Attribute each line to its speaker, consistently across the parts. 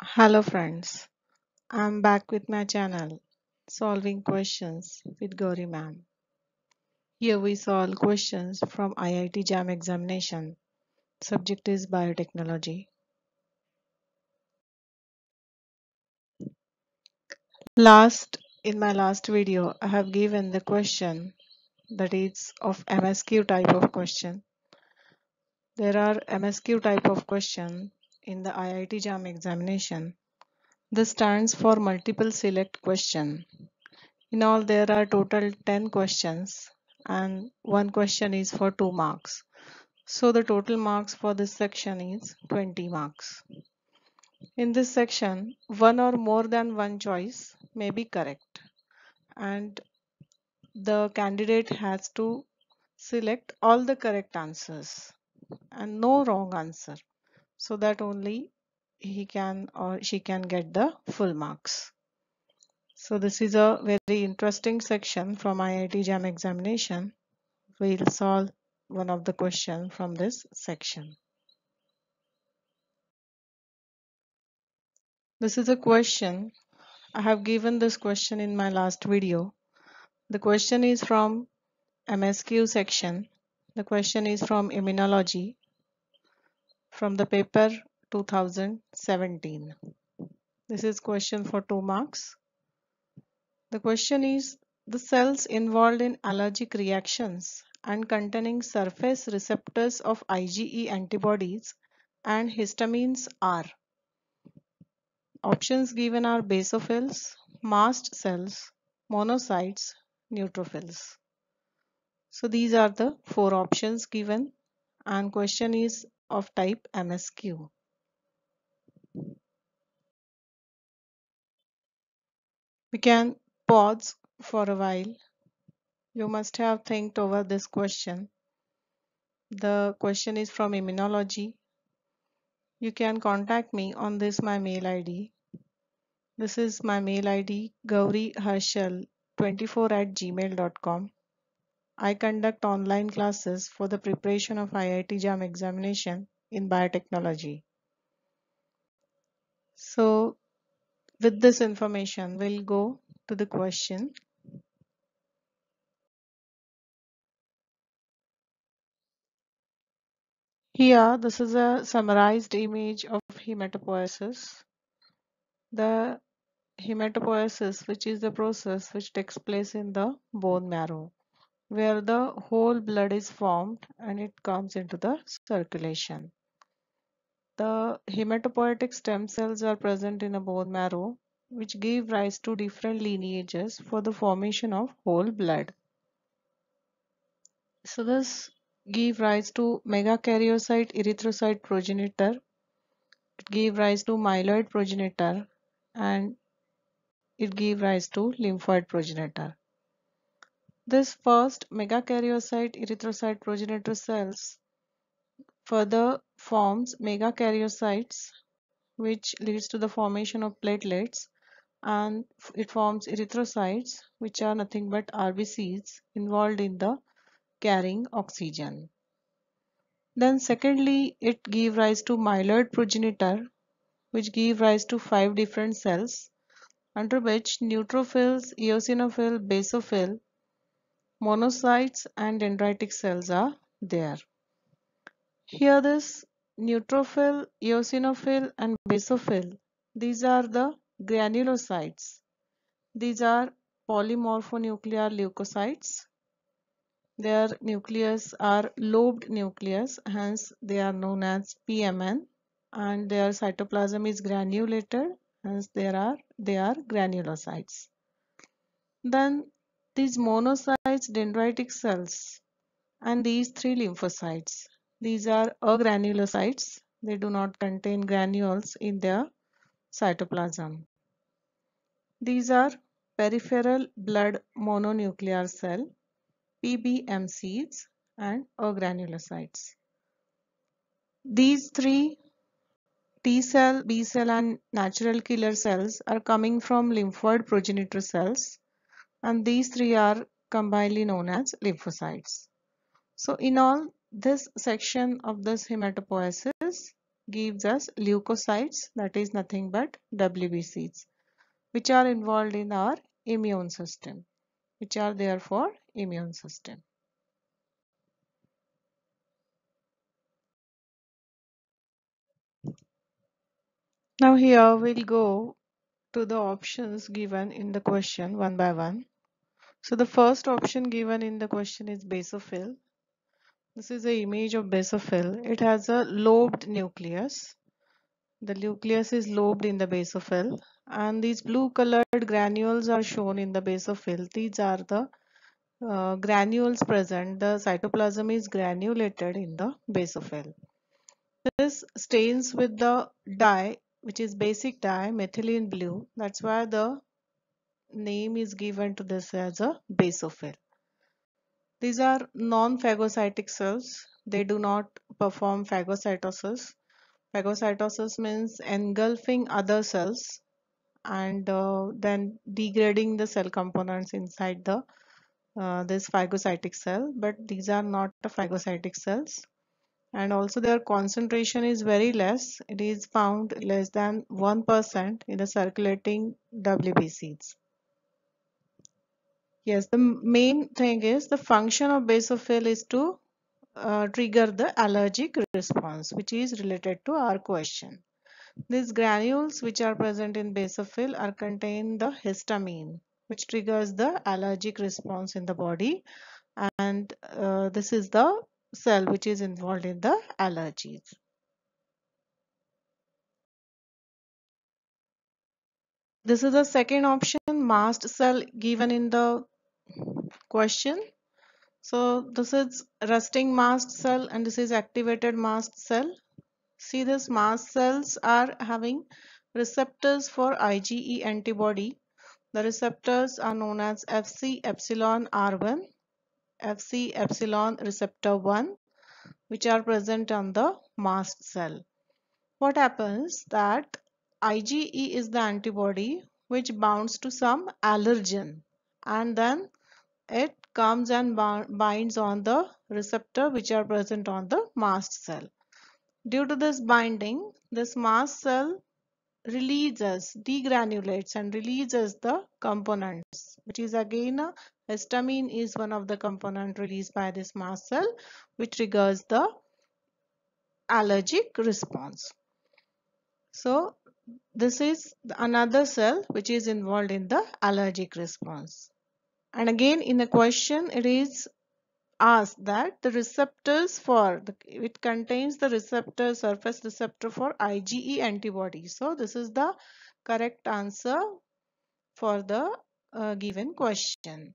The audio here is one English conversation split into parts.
Speaker 1: Hello friends, I'm back with my channel Solving Questions with Gauri ma'am. Here we solve questions from IIT JAM examination. Subject is biotechnology. Last in my last video I have given the question that is of MSQ type of question. There are MSQ type of question in the IIT JAM examination. This stands for multiple select question. In all there are total 10 questions and one question is for 2 marks. So the total marks for this section is 20 marks. In this section, one or more than one choice may be correct and the candidate has to select all the correct answers and no wrong answer so that only he can or she can get the full marks. So this is a very interesting section from IIT JAM examination. We'll solve one of the question from this section. This is a question. I have given this question in my last video. The question is from MSQ section. The question is from immunology from the paper 2017. This is question for 2 marks. The question is the cells involved in allergic reactions and containing surface receptors of IgE antibodies and histamines are Options given are basophils, mast cells, monocytes, neutrophils. So these are the four options given and question is of type MSQ. We can pause for a while. You must have think over this question. The question is from immunology. You can contact me on this my mail ID This is my mail ID gauriharshal24 at gmail.com. I conduct online classes for the preparation of IIT JAM examination in biotechnology. So with this information, we'll go to the question. Here, this is a summarized image of hematopoiesis. The hematopoiesis, which is the process which takes place in the bone marrow, where the whole blood is formed and it comes into the circulation. The hematopoietic stem cells are present in a bone marrow, which give rise to different lineages for the formation of whole blood. So this give rise to megakaryocyte erythrocyte progenitor. It give rise to myeloid progenitor and it give rise to lymphoid progenitor. This first megakaryocyte erythrocyte progenitor cells further forms megakaryocytes which leads to the formation of platelets and it forms erythrocytes which are nothing but RBCs involved in the carrying oxygen. Then secondly it give rise to myeloid progenitor which give rise to five different cells under which neutrophils, eosinophil, basophil, monocytes and dendritic cells are there. Here this neutrophil, eosinophil and basophil, these are the granulocytes. These are polymorphonuclear leukocytes. Their nucleus are lobed nucleus, hence they are known as PMN and their cytoplasm is granulated hence there are they are granulocytes then these monocytes dendritic cells and these three lymphocytes. These are agranulocytes. They do not contain granules in their cytoplasm. These are peripheral blood mononuclear cell PBMCs and agranulocytes. These three T cell, B cell and natural killer cells are coming from lymphoid progenitor cells and these three are combinedly known as lymphocytes. So in all this section of this hematopoiesis gives us leukocytes that is nothing but WBCs which are involved in our immune system which are there for immune system. Now here we'll go to the options given in the question one by one. So the first option given in the question is basophil. This is the image of basophil. It has a lobed nucleus. The nucleus is lobed in the basophil and these blue colored granules are shown in the basophil. These are the uh, granules present. The cytoplasm is granulated in the basophil. This stains with the dye which is basic dye methylene blue. That's why the name is given to this as a basophil. These are non-phagocytic cells. They do not perform phagocytosis. Phagocytosis means engulfing other cells and uh, then degrading the cell components inside the uh, this phagocytic cell but these are not the phagocytic cells and also their concentration is very less it is found less than 1% in the circulating WBCs. Yes, the main thing is the function of basophil is to uh, trigger the allergic response which is related to our question. These granules which are present in basophil are contain the histamine which triggers the allergic response in the body and uh, this is the cell which is involved in the allergies. This is the second option mast cell given in the question. So this is resting mast cell and this is activated mast cell. See this mast cells are having receptors for IgE antibody. The receptors are known as Fc epsilon R1, Fc epsilon receptor 1 which are present on the mast cell. What happens that IgE is the antibody which bounds to some allergen and then it comes and binds on the receptor which are present on the mast cell. Due to this binding, this mast cell releases, degranulates and releases the components which is again a histamine is one of the component released by this mast cell which triggers the allergic response. So this is another cell which is involved in the allergic response. And again in the question it is asked that the receptors for the, it contains the receptor surface receptor for IgE antibody. So this is the correct answer for the uh, given question.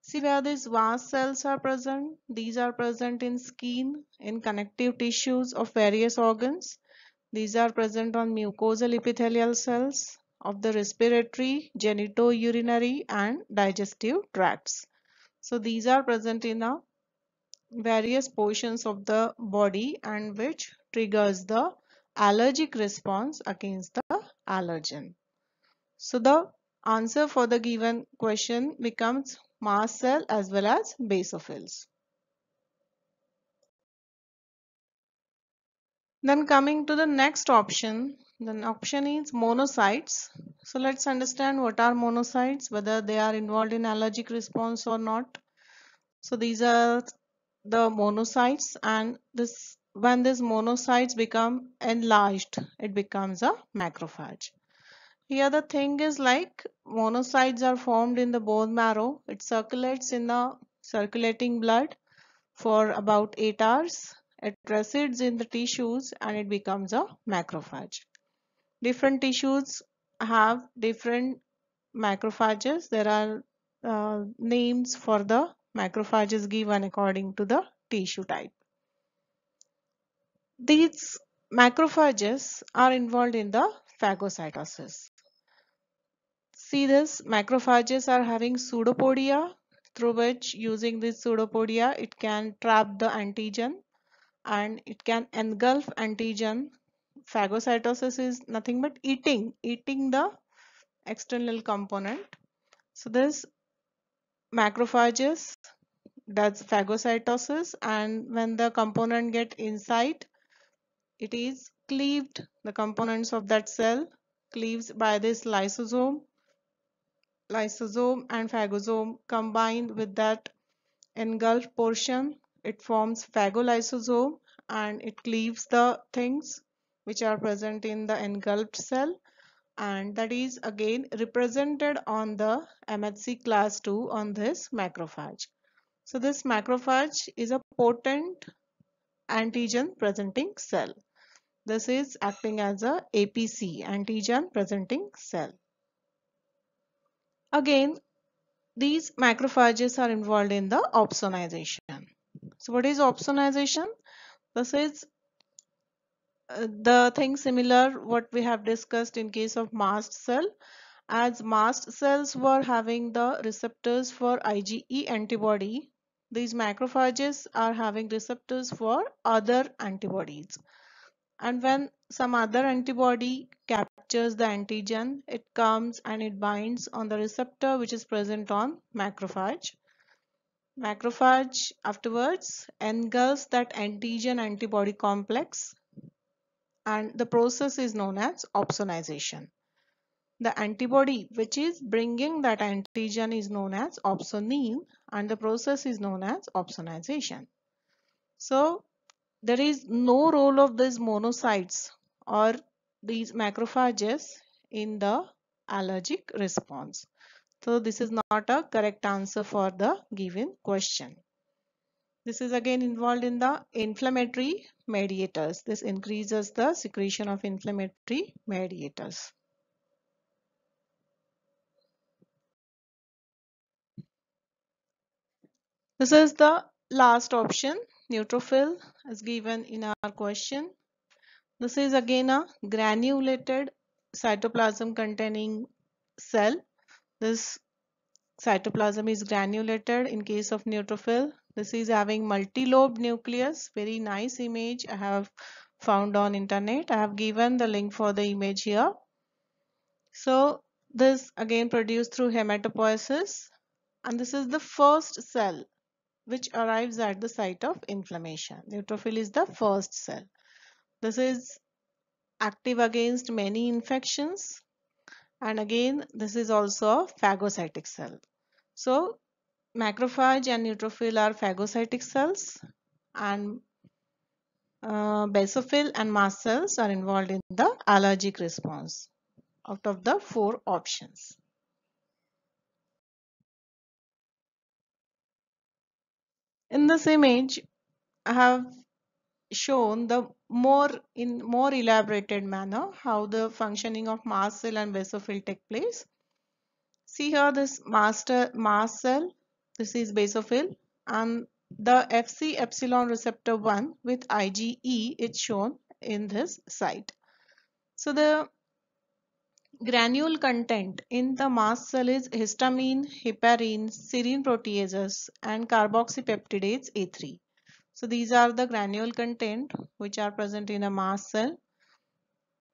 Speaker 1: See where these mast cells are present. These are present in skin, in connective tissues of various organs. These are present on mucosal epithelial cells of the respiratory, genitourinary and digestive tracts. So these are present in a various portions of the body and which triggers the allergic response against the allergen. So the answer for the given question becomes mast cell as well as basophils. Then coming to the next option, the option is monocytes. So let's understand what are monocytes, whether they are involved in allergic response or not. So these are the monocytes and this when these monocytes become enlarged, it becomes a macrophage. Here the thing is like monocytes are formed in the bone marrow. It circulates in the circulating blood for about 8 hours. It resides in the tissues and it becomes a macrophage. Different tissues have different macrophages. There are uh, names for the macrophages given according to the tissue type. These macrophages are involved in the phagocytosis. See this, macrophages are having pseudopodia through which using this pseudopodia it can trap the antigen and it can engulf antigen. Phagocytosis is nothing but eating, eating the external component. So this macrophages does phagocytosis and when the component get inside it is cleaved the components of that cell cleaves by this lysosome lysosome and phagosome combined with that engulfed portion it forms phagolysosome and it cleaves the things which are present in the engulfed cell and that is again represented on the MHC class 2 on this macrophage. So this macrophage is a potent antigen presenting cell. This is acting as a APC antigen presenting cell. Again these macrophages are involved in the opsonization. So what is opsonization? This is uh, the thing similar what we have discussed in case of mast cell. As mast cells were having the receptors for IgE antibody these macrophages are having receptors for other antibodies. And when some other antibody captures the antigen it comes and it binds on the receptor which is present on macrophage macrophage afterwards engulfs that antigen antibody complex and the process is known as opsonization. The antibody which is bringing that antigen is known as opsonin and the process is known as opsonization. So there is no role of these monocytes or these macrophages in the allergic response. So this is not a correct answer for the given question. This is again involved in the inflammatory mediators. This increases the secretion of inflammatory mediators. This is the last option. Neutrophil is given in our question. This is again a granulated cytoplasm containing cell. This cytoplasm is granulated in case of neutrophil. This is having multi-lobed nucleus. Very nice image I have found on internet. I have given the link for the image here. So this again produced through hematopoiesis and this is the first cell which arrives at the site of inflammation. Neutrophil is the first cell. This is active against many infections and again this is also a phagocytic cell. So macrophage and neutrophil are phagocytic cells and uh, basophil and mast cells are involved in the allergic response out of the four options. In this image, I have shown the more in more elaborated manner how the functioning of mast cell and basophil take place. See here this master mast cell this is basophil and the Fc epsilon receptor 1 with IgE is shown in this site. So the granule content in the mast cell is histamine, heparin, serine proteases and carboxypeptidase A3. So these are the granule content which are present in a mast cell.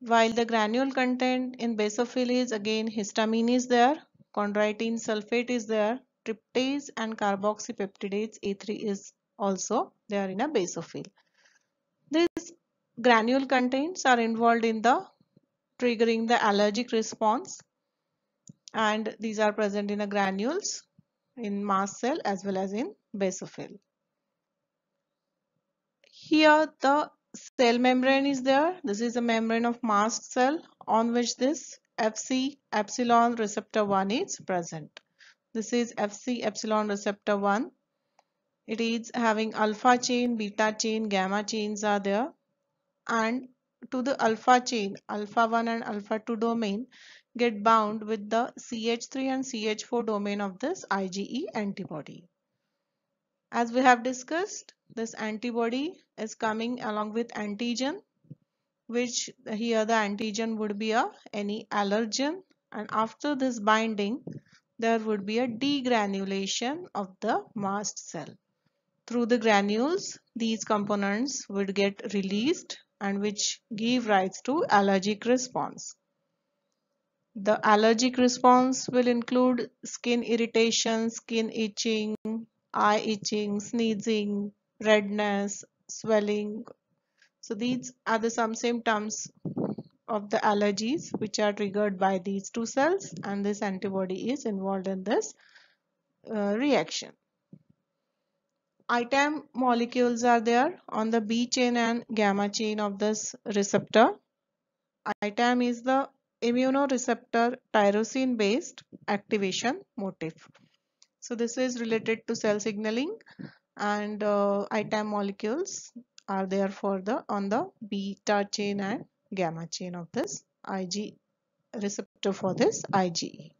Speaker 1: While the granule content in basophil is again histamine is there, chondroitin sulfate is there, tryptase and carboxypeptidase A3 is also there in a basophil. These granule contents are involved in the triggering the allergic response and these are present in a granules in mast cell as well as in basophil. Here the cell membrane is there. This is a membrane of mast cell on which this Fc epsilon receptor 1 is present. This is Fc epsilon receptor 1. It is having alpha chain, beta chain, gamma chains are there. And to the alpha chain, alpha 1 and alpha 2 domain get bound with the CH3 and CH4 domain of this IgE antibody. As we have discussed, this antibody is coming along with antigen, which here the antigen would be a any allergen and after this binding, there would be a degranulation of the mast cell. Through the granules, these components would get released and which give rise to allergic response. The allergic response will include skin irritation, skin itching, eye itching, sneezing, redness, swelling, So these are the some symptoms of the allergies which are triggered by these two cells and this antibody is involved in this uh, reaction. ITAM molecules are there on the B chain and gamma chain of this receptor. ITAM is the immunoreceptor tyrosine based activation motif. So this is related to cell signaling and uh, ITAM molecules are there for the on the beta chain and gamma chain of this Ig receptor for this IgE.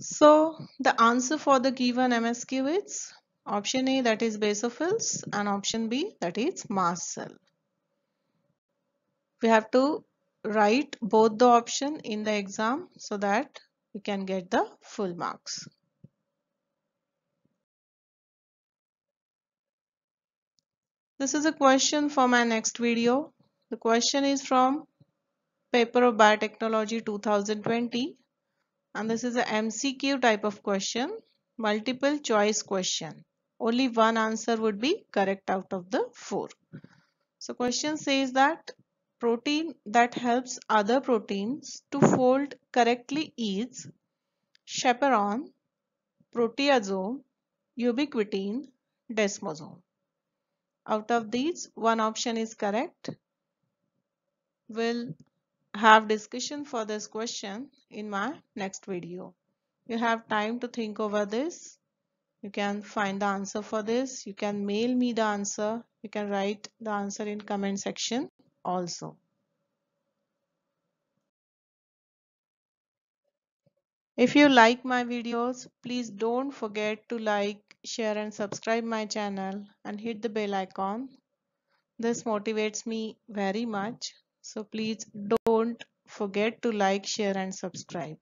Speaker 1: So the answer for the given MSQ is option A that is basophils and option B that is mast cell. We have to write both the option in the exam so that we can get the full marks. This is a question for my next video. The question is from paper of biotechnology 2020 and this is a MCQ type of question, multiple choice question. Only one answer would be correct out of the four. So question says that protein that helps other proteins to fold correctly is chaperone, proteasome, ubiquitin, desmosome. Out of these, one option is correct. We'll have discussion for this question in my next video. You have time to think over this. You can find the answer for this. You can mail me the answer. You can write the answer in comment section also. If you like my videos, please don't forget to like, share and subscribe my channel and hit the bell icon. This motivates me very much. So please don't forget to like, share and subscribe.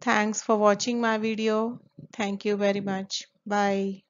Speaker 1: Thanks for watching my video. Thank you very much. Bye.